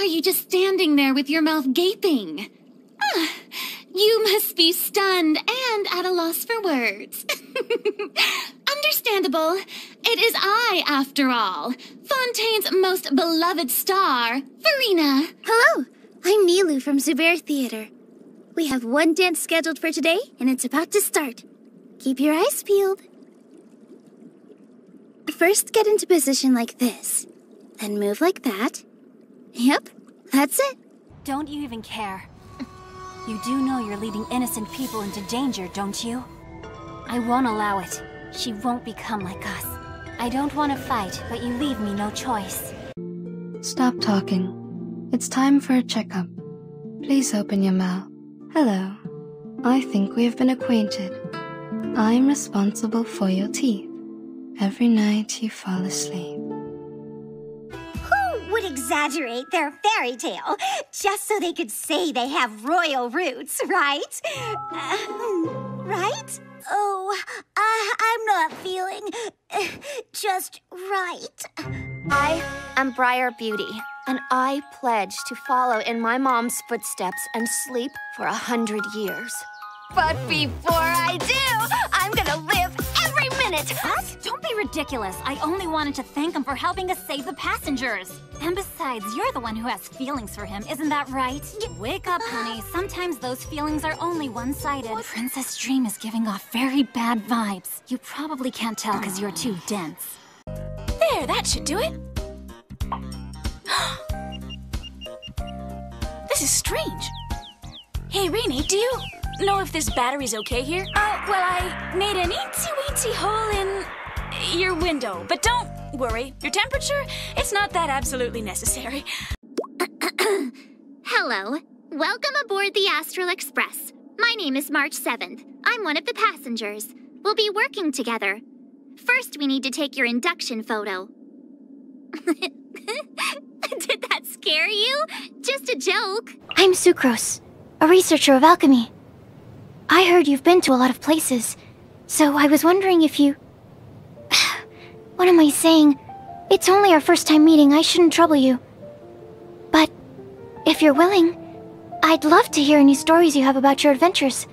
are you just standing there with your mouth gaping? Ah, you must be stunned and at a loss for words. Understandable. It is I, after all, Fontaine's most beloved star, Furina. Hello, I'm Nilou from Zubayr Theater. We have one dance scheduled for today, and it's about to start. Keep your eyes peeled. First, get into position like this. Then move like that. Yep, that's it. Don't you even care? You do know you're leading innocent people into danger, don't you? I won't allow it. She won't become like us. I don't want to fight, but you leave me no choice. Stop talking. It's time for a checkup. Please open your mouth. Hello. I think we have been acquainted. I'm responsible for your teeth. Every night you fall asleep. Exaggerate their fairy tale just so they could say they have royal roots, right? Uh, right? Oh, uh, I'm not feeling uh, just right. I am Briar Beauty, and I pledge to follow in my mom's footsteps and sleep for a hundred years. But before I do, I'm gonna live every minute! Ridiculous. I only wanted to thank him for helping us save the passengers. And besides, you're the one who has feelings for him, isn't that right? Wake up, honey. Sometimes those feelings are only one-sided. Princess Dream is giving off very bad vibes. You probably can't tell because you're too dense. There, that should do it. this is strange. Hey, Rini, do you know if this battery's okay here? Uh, well, I made an eensy-weensy hole in your window. But don't worry, your temperature, it's not that absolutely necessary. Hello. Welcome aboard the Astral Express. My name is March 7th. I'm one of the passengers. We'll be working together. First, we need to take your induction photo. Did that scare you? Just a joke. I'm Sucrose, a researcher of alchemy. I heard you've been to a lot of places, so I was wondering if you... what am I saying? It's only our first time meeting, I shouldn't trouble you. But if you're willing, I'd love to hear any stories you have about your adventures.